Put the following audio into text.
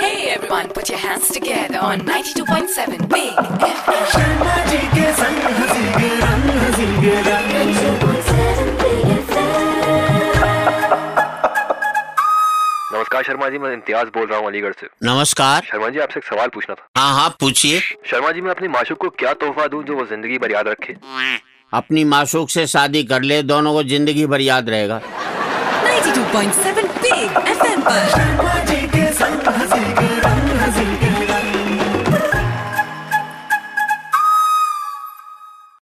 Hey everyone, put your hands together on 92.7 Big FM. Sharma ji के संग हँसी रंग हँसी रंग नमस्कार शर्मा जी मैं इम्तियाज़ बोल रहा हूँ अलीगढ़ से। नमस्कार। शर्मा जी आपसे एक सवाल पूछना था। हाँ हाँ पूछिए। शर्मा जी मैं अपनी माशूक को क्या तोहफा दूँ जो वो ज़िंदगी भर याद रखे? अपनी माशूक से शादी कर ले दोनों को ज़िंदगी भर याद रहेगा। 92.7 Big FM पर। शर्मा जी